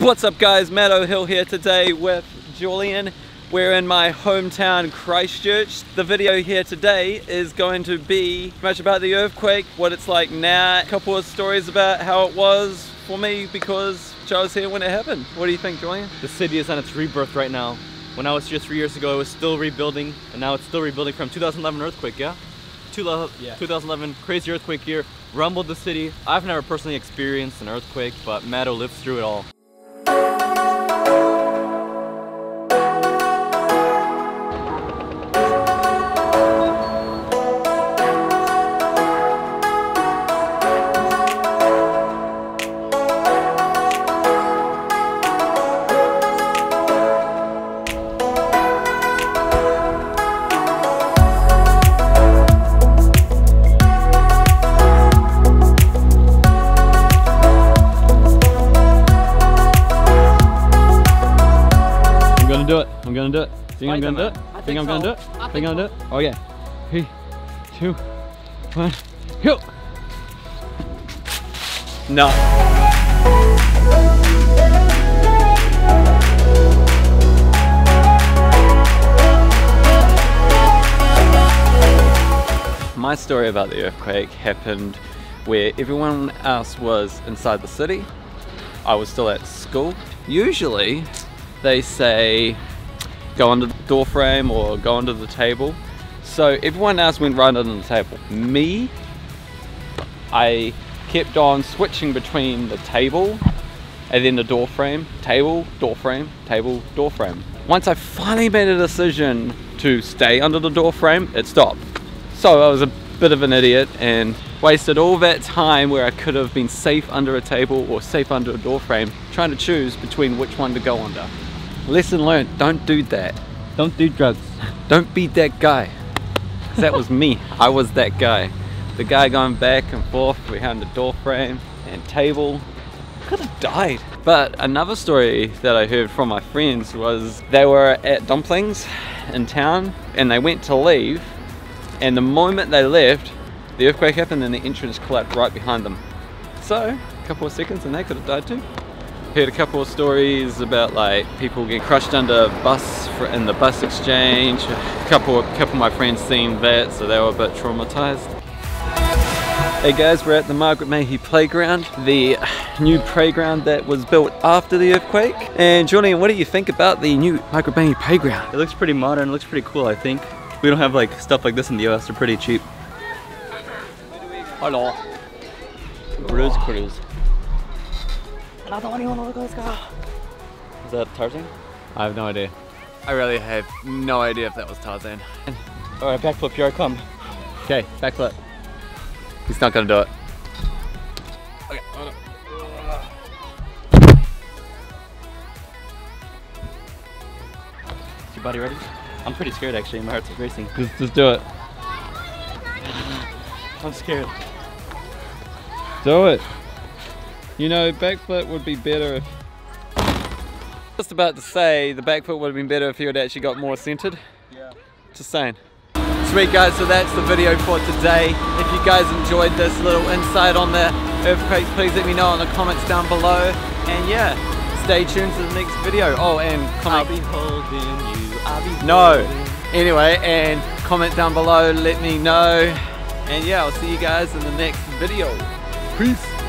What's up guys, Mato Hill here today with Julian. We're in my hometown Christchurch. The video here today is going to be much about the earthquake, what it's like now, a couple of stories about how it was for me because I was here when it happened. What do you think Julian? The city is on its rebirth right now. When I was here three years ago, it was still rebuilding, and now it's still rebuilding from 2011 earthquake, yeah? yeah. 2011 crazy earthquake year, rumbled the city. I've never personally experienced an earthquake, but Mato lived through it all. Do it. I'm gonna do it. Think I'm gonna do it? I think I'm gonna do it? I think I'm gonna do it? Oh yeah. Three, two, one, go! No. My story about the earthquake happened where everyone else was inside the city. I was still at school. Usually they say go under the door frame or go under the table. So everyone else went right under the table. Me, I kept on switching between the table and then the door frame, table, door frame, table, door frame. Once I finally made a decision to stay under the door frame, it stopped. So I was a bit of an idiot and wasted all that time where I could have been safe under a table or safe under a door frame trying to choose between which one to go under. Lesson learned, don't do that. Don't do drugs. Don't be that guy. That was me. I was that guy. The guy going back and forth behind the door frame and table. Could have died. But another story that I heard from my friends was they were at Dumplings in town and they went to leave and the moment they left, the earthquake happened and the entrance collapsed right behind them. So, a couple of seconds and they could have died too heard a couple of stories about like people getting crushed under bus in the bus exchange. A couple, a couple of my friends seen that, so they were a bit traumatized. Hey guys, we're at the Margaret Mahy Playground, the new playground that was built after the earthquake. And Julian, what do you think about the new Margaret Mahy Playground? It looks pretty modern, it looks pretty cool I think. We don't have like stuff like this in the US, they're pretty cheap. Hello. Cruise cruise. Is that Tarzan? I have no idea. I really have no idea if that was Tarzan. Alright, backflip, here I come. Okay, backflip. He's not gonna do it. Okay, hold Is your body ready? I'm pretty scared actually, my heart's racing. Just, just do it. I'm scared. Do it. You know, backflip would be better if... Just about to say, the backflip would have been better if you had actually got more centered. Yeah. Just saying. Sweet guys, so that's the video for today. If you guys enjoyed this little insight on the earthquake, please let me know in the comments down below. And yeah, stay tuned to the next video. Oh, and comment. I'll be holding you. I'll be No. Anyway, and comment down below, let me know. And yeah, I'll see you guys in the next video. Peace.